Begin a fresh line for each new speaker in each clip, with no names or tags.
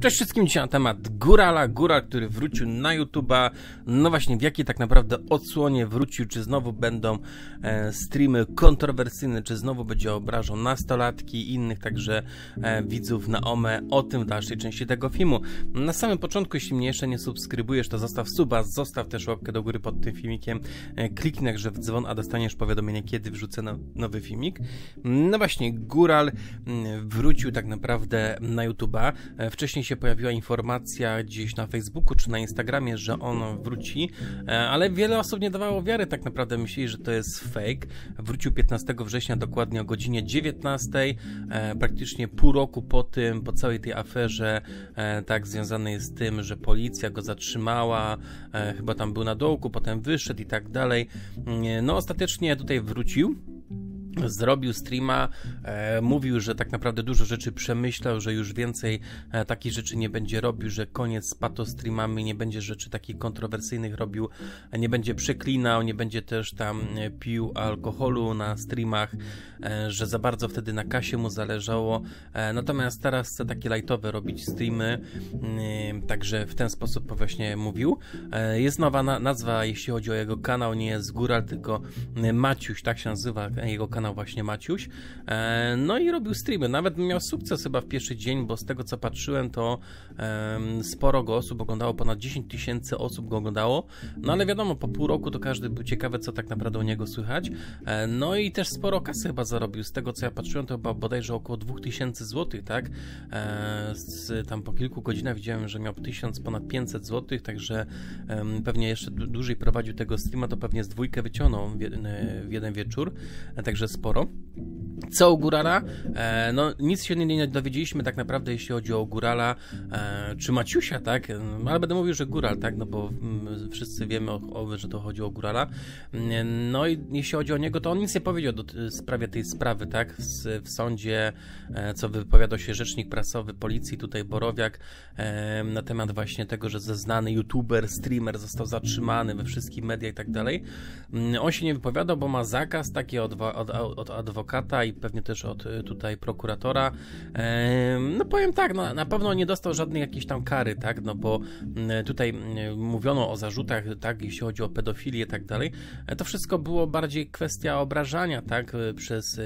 Cześć wszystkim dzisiaj na temat Górala, Góral, który wrócił na YouTube'a. No właśnie, w jakiej tak naprawdę odsłonie wrócił, czy znowu będą e, streamy kontrowersyjne, czy znowu będzie obrażał nastolatki i innych także e, widzów na OME o tym w dalszej części tego filmu. Na samym początku, jeśli mnie jeszcze nie subskrybujesz, to zostaw suba, zostaw też łapkę do góry pod tym filmikiem, e, kliknij także w dzwon, a dostaniesz powiadomienie, kiedy wrzucę no, nowy filmik. No właśnie, Góral mm, wrócił tak naprawdę na YouTube'a. E, wcześniej się pojawiła informacja gdzieś na Facebooku czy na Instagramie, że on wróci, e, ale wiele osób nie dawało wiary, tak naprawdę myśleli, że to jest fake. Wrócił 15 września dokładnie o godzinie 19, e, praktycznie pół roku po tym, po całej tej aferze, tak związane jest z tym, że policja go zatrzymała, chyba tam był na dołku, potem wyszedł i tak dalej. No ostatecznie tutaj wrócił zrobił streama, e, mówił, że tak naprawdę dużo rzeczy przemyślał, że już więcej e, takich rzeczy nie będzie robił, że koniec z pato streamami, nie będzie rzeczy takich kontrowersyjnych robił, nie będzie przeklinał, nie będzie też tam e, pił alkoholu na streamach, e, że za bardzo wtedy na kasie mu zależało. E, natomiast teraz chce takie lightowe robić streamy, e, także w ten sposób właśnie mówił. jest nowa na nazwa, jeśli chodzi o jego kanał, nie jest Góral, tylko Maciuś, tak się nazywa jego kanał kanał właśnie Maciuś. E, no i robił streamy. Nawet miał sukces chyba w pierwszy dzień, bo z tego co patrzyłem, to sporo go osób oglądało, ponad 10 tysięcy osób go oglądało. No ale wiadomo, po pół roku to każdy był ciekawy, co tak naprawdę o niego słychać. E, no i też sporo kasy chyba zarobił. Z tego co ja patrzyłem, to chyba bodajże około 2000 zł, tak? E, z, tam po kilku godzinach widziałem, że miał 1000 ponad 500 zł, także pewnie jeszcze dłużej prowadził tego streama, to pewnie z dwójkę wyciągnął w jeden wieczór. Także sporo. Co u Górala? E, no, nic się nie, nie dowiedzieliśmy tak naprawdę, jeśli chodzi o Górala, e, czy Maciusia, tak? No, ale będę mówił, że Góral, tak? No bo mm, wszyscy wiemy, o, o, że to chodzi o Górala. Mm, no i jeśli chodzi o niego, to on nic nie powiedział do sprawie tej sprawy, tak? W, w sądzie, e, co wypowiadał się rzecznik prasowy policji, tutaj Borowiak, e, na temat właśnie tego, że zeznany youtuber, streamer został zatrzymany we wszystkich mediach i tak dalej. Mm, on się nie wypowiadał, bo ma zakaz taki od, od, od adwokata i pewnie też od y, tutaj prokuratora. No powiem tak, no, na pewno nie dostał żadnej jakiejś tam kary, tak, no bo mm, tutaj mm, mówiono o zarzutach, tak, jeśli chodzi o pedofilię i tak dalej. E, to wszystko było bardziej kwestia obrażania, tak, y, przez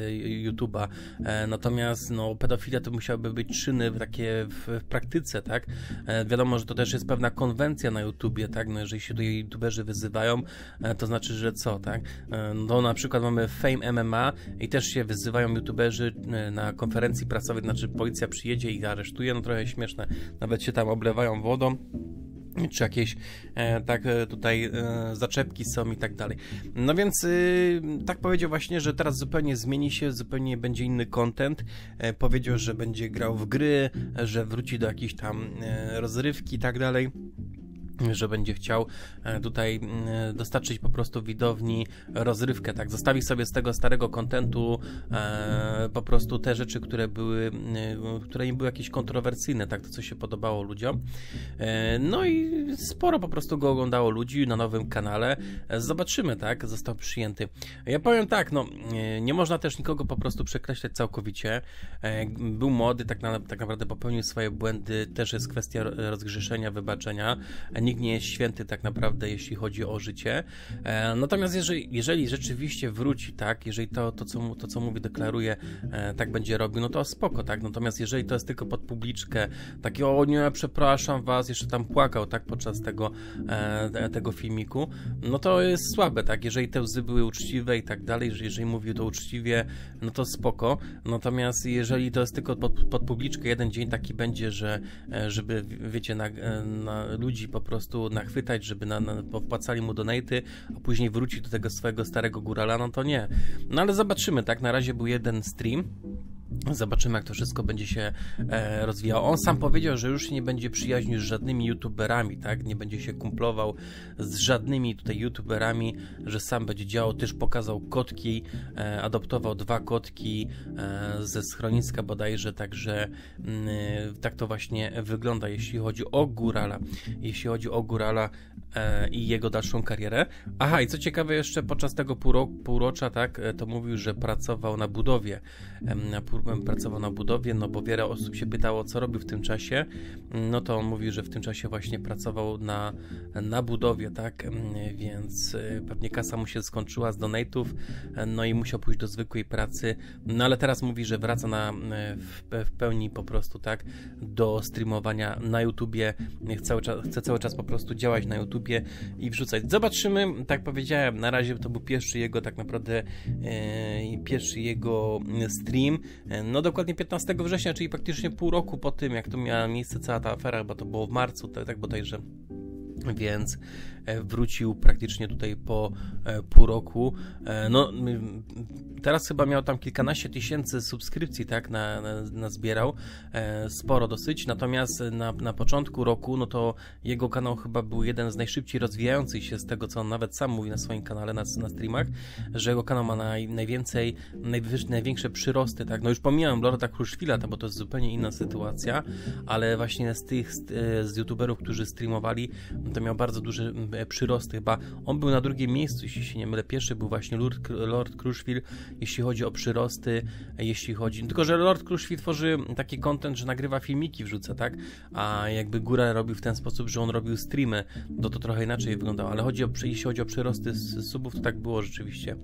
YouTube'a. E, natomiast, no, pedofilia to musiałyby być czyny takie w, w praktyce, tak. E, wiadomo, że to też jest pewna konwencja na YouTubie, tak, no jeżeli się tu YouTuberzy wyzywają, to znaczy, że co, tak. No na przykład mamy Fame MMA i też się wyzywają youtuberzy e, na konferencji prasowej, znaczy policja przyjedzie i aresztuje, no trochę śmieszne, nawet się tam oblewają wodą czy jakieś e, tak e, tutaj e, zaczepki są i tak dalej. No więc y, tak powiedział właśnie, że teraz zupełnie zmieni się, zupełnie będzie inny content. E, powiedział, że będzie grał w gry, że wróci do jakiejś tam e, rozrywki i tak dalej że będzie chciał e, tutaj dostarczyć po prostu widowni rozrywkę, tak, zostawi sobie z tego starego kontentu e, po prostu te rzeczy, które były, które im były jakieś kontrowersyjne, tak, to co się podobało ludziom. E, no i sporo po prostu go oglądało ludzi na nowym kanale. E, zobaczymy, tak, został przyjęty. Ja powiem tak, no, e, nie można też nikogo po prostu przekreślać całkowicie. E, był młody, tak, na, tak naprawdę popełnił swoje błędy, też jest kwestia rozgrzeszenia, wybaczenia nikt nie jest święty tak naprawdę, jeśli chodzi o życie. E, natomiast jeżeli, jeżeli rzeczywiście wróci, tak, jeżeli to, to, co, to, co mówi, deklaruje, e, tak będzie robił, no to spoko, tak. Natomiast jeżeli to jest tylko pod publiczkę, takie o nie, przepraszam was, jeszcze tam płakał, tak, podczas tego, e, tego filmiku, no to jest słabe, tak. Jeżeli te łzy były uczciwe i tak dalej, że jeżeli mówił to uczciwie, no to spoko. Natomiast jeżeli to jest tylko pod, pod publiczkę, jeden dzień taki będzie, że żeby, wiecie, na, na ludzi po prostu prostu nachwytać, żeby na, na, wpłacali mu donaty, a później wrócić do tego swojego starego górala, no to nie. No ale zobaczymy, tak? Na razie był jeden stream. Zobaczymy, jak to wszystko będzie się e, rozwijało. On sam powiedział, że już nie będzie przyjaźnił z żadnymi youtuberami, tak? Nie będzie się kumplował z żadnymi tutaj youtuberami, że sam będzie działał. Też pokazał kotki, e, adoptował dwa kotki e, ze schroniska bodajże, także mm, tak to właśnie wygląda, jeśli chodzi o Górala. Jeśli chodzi o Górala e, i jego dalszą karierę. Aha, i co ciekawe, jeszcze podczas tego półro półrocza, tak, e, to mówił, że pracował na budowie, na pracował na budowie, no bo wiele osób się pytało, co robił w tym czasie. No to on mówi, że w tym czasie właśnie pracował na, na budowie, tak? Więc pewnie kasa mu się skończyła z donate'ów, no i musiał pójść do zwykłej pracy. No ale teraz mówi, że wraca na, w, w pełni po prostu, tak? Do streamowania na YouTubie. Cały, czas, chce cały czas po prostu działać na YouTubie i wrzucać. Zobaczymy, tak powiedziałem, na razie to był pierwszy jego tak naprawdę e, pierwszy jego stream. E, no dokładnie 15 września, czyli praktycznie pół roku po tym, jak to miała miejsce cała ta afera, bo to było w marcu, tak, tak bodajże więc e, wrócił praktycznie tutaj po e, pół roku. E, no, teraz chyba miał tam kilkanaście tysięcy subskrypcji, tak, na, na, na zbierał, sporo dosyć, natomiast na, na początku roku, no to jego kanał chyba był jeden z najszybciej rozwijających się z tego, co on nawet sam mówi na swoim kanale, na, na streamach, że jego kanał ma naj, najwięcej, największe przyrosty, tak, no już pomijałem Lorda Kruszwila, bo to jest zupełnie inna sytuacja, ale właśnie z tych, z, z youtuberów, którzy streamowali, to miał bardzo duże mm, e, przyrosty. Chyba on był na drugim miejscu, jeśli się nie mylę. Pierwszy był właśnie Lord, Lord Crushville, jeśli chodzi o przyrosty, e, jeśli chodzi... Tylko, że Lord Crushville tworzy taki content, że nagrywa filmiki, wrzuca, tak? A jakby Góra robił w ten sposób, że on robił streamy, to to trochę inaczej wyglądało. Ale chodzi o, jeśli chodzi o przyrosty z subów, to tak było rzeczywiście.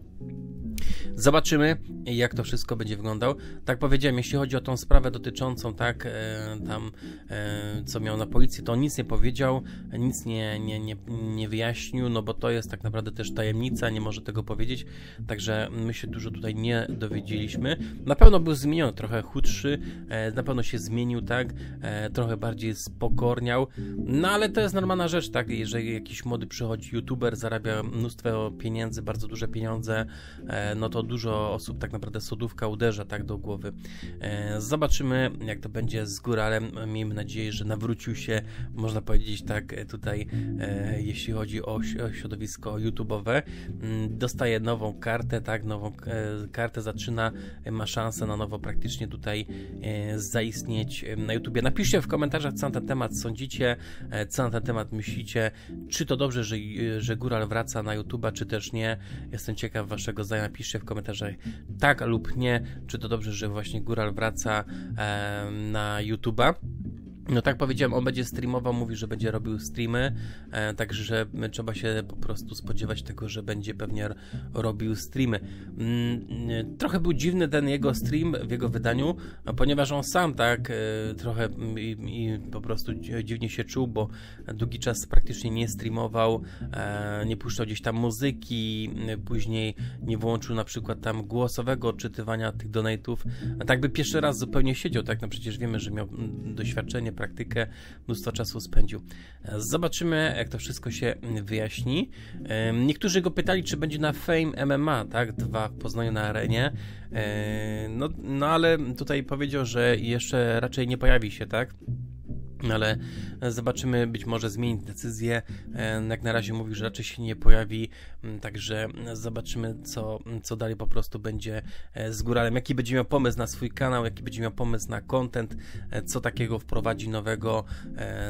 Zobaczymy, jak to wszystko będzie wyglądało. Tak powiedziałem, jeśli chodzi o tą sprawę dotyczącą, tak, e, tam, e, co miał na policji, to on nic nie powiedział, nic nie, nie, nie, nie wyjaśnił, no bo to jest tak naprawdę też tajemnica, nie może tego powiedzieć, także my się dużo tutaj nie dowiedzieliśmy. Na pewno był zmieniony, trochę chudszy, e, na pewno się zmienił, tak, trochę bardziej spokorniał, no ale to jest normalna rzecz, tak, jeżeli jakiś młody przychodzi, youtuber, zarabia mnóstwo pieniędzy, bardzo duże pieniądze, no to dużo osób tak naprawdę sodówka uderza tak do głowy. E, zobaczymy, jak to będzie z góralem. Miejmy nadzieję, że nawrócił się, można powiedzieć tak e, tutaj, e, jeśli chodzi o, środowisko YouTube'owe. Mm, dostaje nową kartę, tak, nową kartę zaczyna, ma szansę na nowo praktycznie tutaj zaistnieć na YouTubie. Napiszcie w komentarzach, co na ten temat sądzicie, co na ten temat myślicie, czy to dobrze, że, że Góral wraca na YouTube'a, czy też nie. Jestem ciekaw waszego zdania. Napiszcie w komentarzach tak lub nie, czy to dobrze, że właśnie Góral wraca e, na YouTube'a. No tak powiedziałem, on będzie streamował, mówi, że będzie robił streamy, e, także trzeba się po prostu spodziewać tego, że będzie pewnie robił streamy. Mm, trochę był dziwny ten jego stream w jego wydaniu, ponieważ on sam tak e, trochę i, i po prostu dziwnie się czuł, bo długi czas praktycznie nie streamował, e, nie puszczał gdzieś tam muzyki, później nie włączył na przykład tam głosowego odczytywania tych donate'ów. Tak by pierwszy raz zupełnie siedział, tak? No przecież wiemy, że miał doświadczenie praktykę, mnóstwo czasu spędził. Zobaczymy, jak to wszystko się wyjaśni. Niektórzy go pytali, czy będzie na Fame MMA, tak? Dwa w Poznaniu na arenie. No, no ale tutaj powiedział, że jeszcze raczej nie pojawi się, tak? Ale zobaczymy, być może zmienić decyzję. E, jak na razie mówi, że raczej się nie pojawi, także zobaczymy, co, co dalej po prostu będzie e, z góralem. Jaki będzie miał pomysł na swój kanał, jaki będzie miał pomysł na content, e, co takiego wprowadzi nowego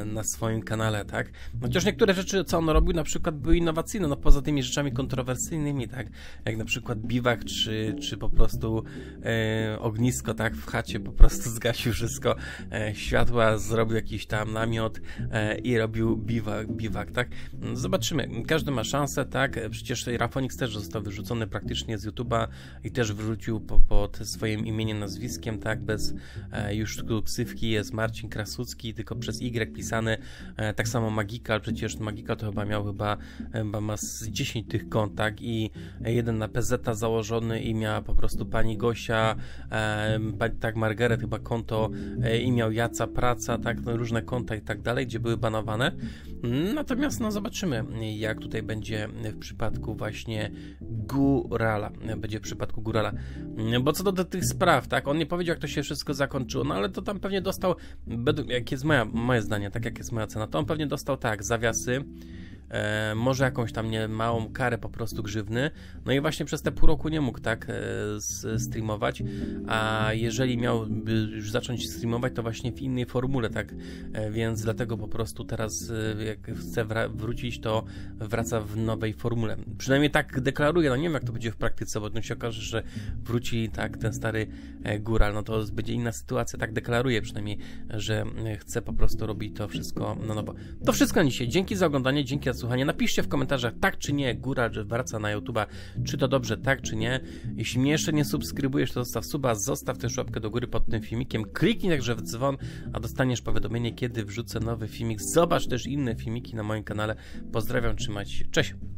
na swoim kanale, tak? Chociaż niektóre rzeczy, co on robił, na przykład były innowacyjne, no poza tymi rzeczami kontrowersyjnymi, tak? Jak na przykład biwak, czy, czy po prostu e, ognisko, tak? W chacie po prostu zgasił wszystko, e, światła, zrobił jakiś tam namiot e, i robił biwak, biwak, tak? Zobaczymy. Każdy ma szansę, tak? Przecież Rafonix też został wyrzucony praktycznie z YouTube'a i też wrócił po, pod swoim imieniem, nazwiskiem, tak? Bez e, już ksywki jest Marcin Krasucki, tylko przez Y pisany. E, tak samo Magikal, przecież Magikal to chyba miał chyba, chyba ma z 10 tych kont, tak? I jeden na PZ założony i miała po prostu pani Gosia, tak Margaret chyba konto i miał Jaca Praca, tak? No, różne konta i tak dalej, gdzie były banowane. Natomiast no zobaczymy, jak tutaj będzie w przypadku właśnie Górala. Będzie w przypadku Górala. Bo co do tych spraw, tak, on nie powiedział, jak to się wszystko zakończyło, no ale to tam pewnie dostał, jak jest moja, moje zdanie, tak jak jest moja cena, to on pewnie dostał tak, zawiasy, e, może jakąś tam nie małą karę po prostu grzywny. No i właśnie przez te pół roku nie mógł tak e, streamować, a jeżeli miałby już zacząć streamować, to właśnie w innej formule, tak, e, więc dlatego po prostu teraz e, jak chce wrócić, to wraca w nowej formule. Przynajmniej tak deklaruje, no nie wiem jak to będzie w praktyce, bo się okaże, że wróci tak ten stary e, góral, no to będzie inna sytuacja, tak deklaruje przynajmniej, że e, chce po prostu robić to wszystko na nowo. To wszystko na dzisiaj. Dzięki za oglądanie, dzięki słuchanie. Napiszcie w komentarzach tak czy nie, góral, że wraca na YouTube'a, czy to dobrze, tak czy nie. Jeśli mnie jeszcze nie subskrybujesz, to zostaw suba, zostaw też łapkę do góry pod tym filmikiem, kliknij także w dzwon, a dostaniesz powiadomienie, kiedy wrzucę nowy filmik. Zobacz też inne filmiki na moim kanale. Pozdrawiam, trzymajcie się. Cześć!